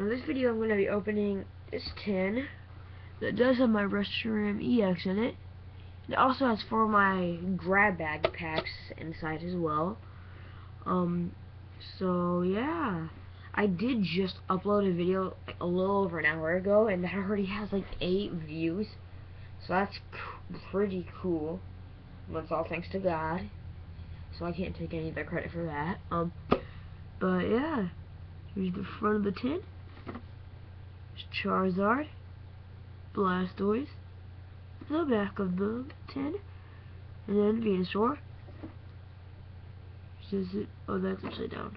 In this video, I'm going to be opening this tin that does have my Reshiram EX in it. It also has four of my grab bag packs inside as well. Um, so yeah. I did just upload a video like, a little over an hour ago, and that already has like eight views. So that's pretty cool. That's all thanks to God. So I can't take any of the credit for that. Um, but yeah, here's the front of the tin. Charizard, Blastoise, the back of the tin, and then Venusaur. Says it. Oh, that's upside down.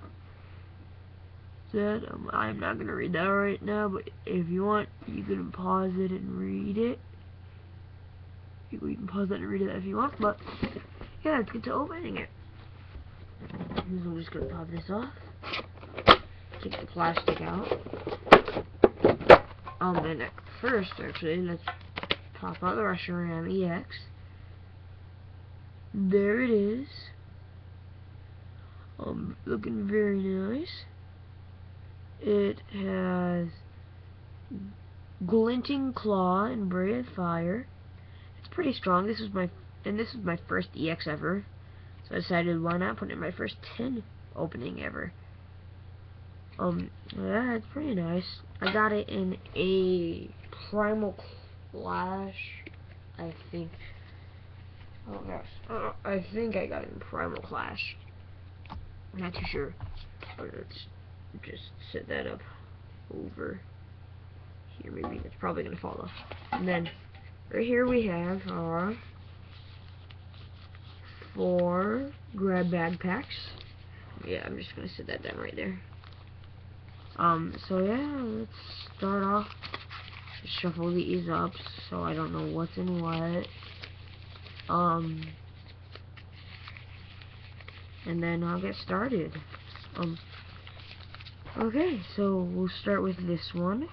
That um, I'm not gonna read that right now, but if you want, you can pause it and read it. You can pause that and read it if you want, but yeah, let's get to opening it. I'm just gonna pop this off. Take the plastic out. Um, and first, actually, let's pop out the Reshiram EX. There it is. Um, looking very nice. It has glinting claw and braided fire. It's pretty strong. This was my and this was my first EX ever. So I decided why not put it in my first tin opening ever. Um, yeah, it's pretty nice. I got it in a Primal Clash, I think. Oh gosh, uh, I think I got it in Primal Clash. I'm not too sure. Let's just set that up over here. Maybe it's probably gonna fall off. And then right here we have our four grab bag packs. Yeah, I'm just gonna set that down right there. Um, so yeah, let's start off. Shuffle these up so I don't know what's in what. Um, and then I'll get started. Um, okay, so we'll start with this one.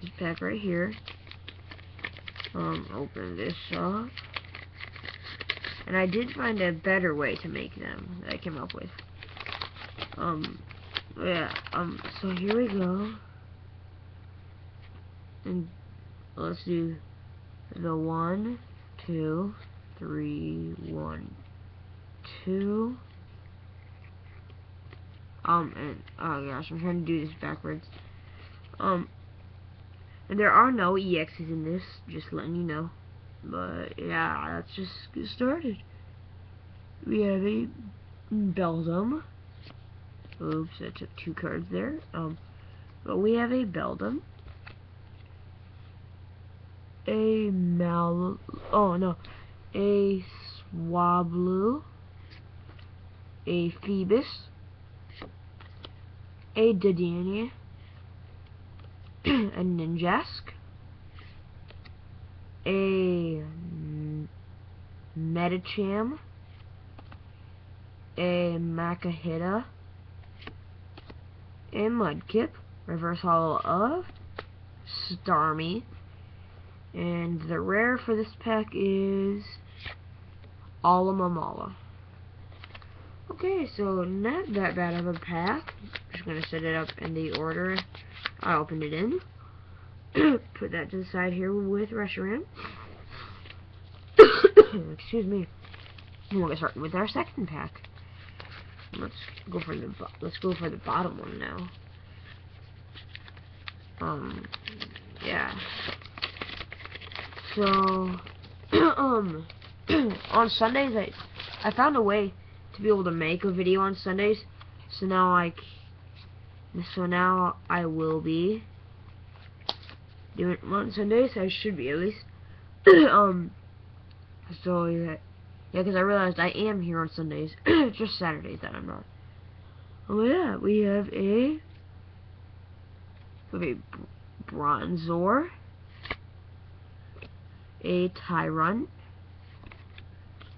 This pack right here. Um, open this up. And I did find a better way to make them that I came up with. Um, yeah, um, so here we go. And let's do the one, two, three, one, two. Um, and, oh gosh, I'm trying to do this backwards. Um, and there are no EXs in this, just letting you know. But, yeah, let's just get started. We have a Beldum. Oops, I took two cards there. Um, but we have a Beldum. A Mal... Oh, no. A Swablu. A Feebas. A Dedenne. a Ninjask. A Medicham. A Makuhita and Mudkip, reverse hollow of Starmie, and the rare for this pack is Alomomola. Okay, so not that bad of a pack. Just gonna set it up in the order I opened it in. Put that to the side here with Reshiram. Excuse me. We're gonna start with our second pack. Let's go for the let's go for the bottom one now. Um, yeah. So, um, on Sundays I I found a way to be able to make a video on Sundays. So now like, so now I will be doing on Sundays. I should be at least. um, so yeah. Yeah, because I realized I am here on Sundays. just Saturdays that I'm not. Oh yeah, we have a we have a Bronzor, a Tyrunt,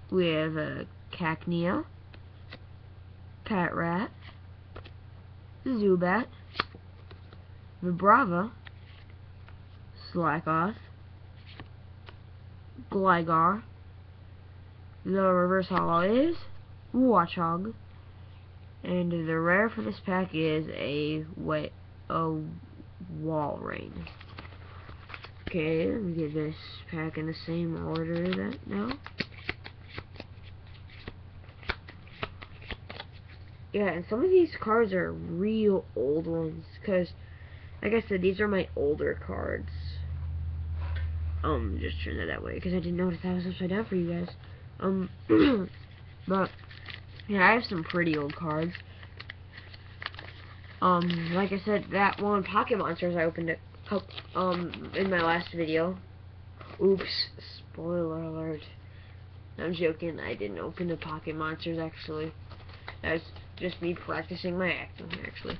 we have a Cacnea, Patrat, Zubat, Vibrava, Slakoth, Gligar, the reverse hollow is Watchog. And the rare for this pack is a wait a Walrein. Okay, let me get this pack in the same order that now. Yeah, and some of these cards are real old ones, because, like I said, these are my older cards. Um, just turn it that way, because I didn't notice that was upside down for you guys. Um, but, yeah, I have some pretty old cards. Um, like I said, that one Pocket Monsters I opened it, um, in my last video. Oops, spoiler alert. I'm joking, I didn't open the Pocket Monsters, actually. That's just me practicing my acting, actually.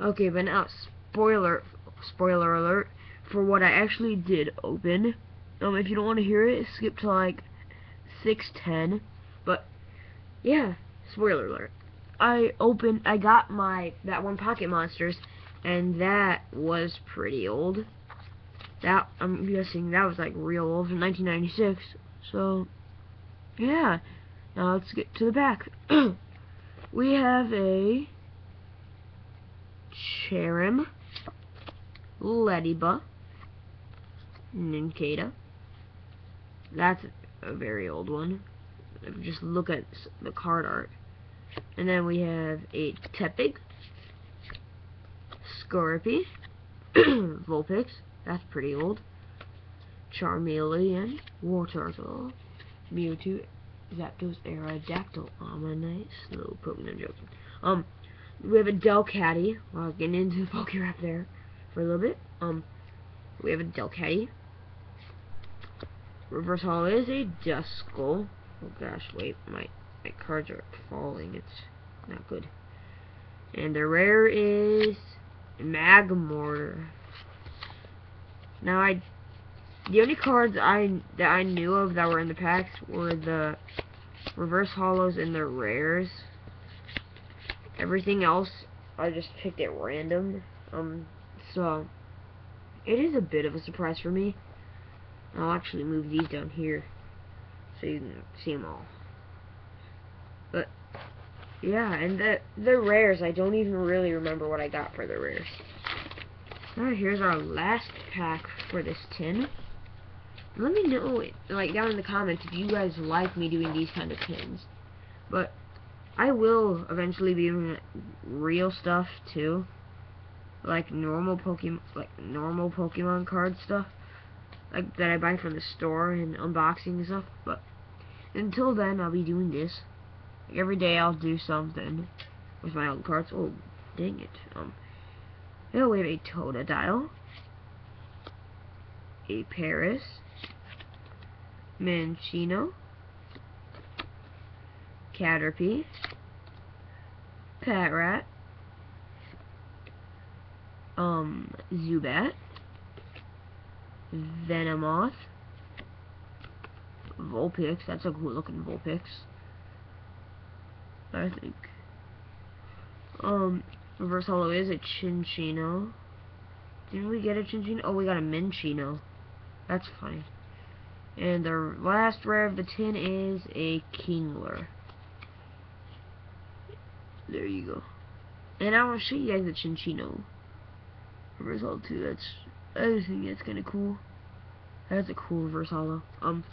Okay, but now, spoiler, spoiler alert, for what I actually did open. Um, if you don't want to hear it, skip to, like, 610. But, yeah, spoiler alert. I opened, I got my, that one Pocket Monsters, and that was pretty old. That, I'm guessing that was, like, real old from 1996. So, yeah. Now let's get to the back. we have a Cherrim, Ledyba, Nincada. That's a very old one. Just look at the card art. And then we have a Tepig, Scorpy, Vulpix, that's pretty old, Charmeleon, Wartortle, Mewtwo, Zapdos Aerodactyl. Nice little Pokemon joking. Um, we have a Delcatty. Well, getting into the Pokérap there for a little bit. Um, we have a Delcatty. Reverse Holo is a Duskull. Oh gosh, wait, my my cards are falling. It's not good. And the rare is Magmortar. Now I the only cards I that I knew of that were in the packs were the reverse hollows and the rares. Everything else I just picked at random. Um so it is a bit of a surprise for me. I'll actually move these down here so you can see them all. But yeah, and the the rares I don't even really remember what I got for the rares. Alright, here's our last pack for this tin. Let me know, like, down in the comments if you guys like me doing these kind of pins. But I will eventually be doing real stuff too, like normal Pokemon, like normal Pokemon card stuff, like that I buy from the store and unboxing and stuff. But until then, I'll be doing this. Like, every day I'll do something with my old cards. Oh, dang it. Um, oh, we have a Totodile, a Paras, Minccino, Caterpie, Patrat, um, Zubat, Venomoth, Vulpix, that's a cool looking Vulpix, I think. Um, reverse holo is a Cinccino. Didn't we get a Cinccino? Oh, we got a Minccino. That's fine. And the last rare of the tin is a Kingler. There you go. And I want to show you guys the Cinccino. Reverse too. That's I just think that's kind of cool. That's a cool reverse holo. Um.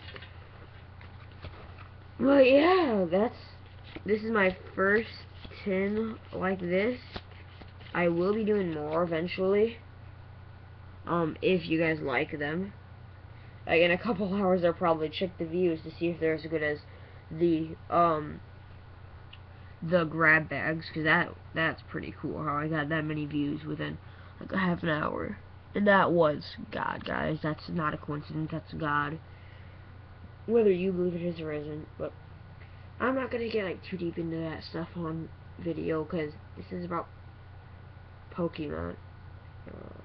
Well, yeah, that's this is my first tin like this. I will be doing more eventually. Um, if you guys like them. Like in a couple hours, I'll probably check the views to see if they're as good as the um the grab bags, because that that's pretty cool. How I got that many views within like a half an hour, and that was God, guys. That's not a coincidence. That's God. Whether you believe it is or isn't, but I'm not gonna get like too deep into that stuff on video because this is about Pokemon. Uh,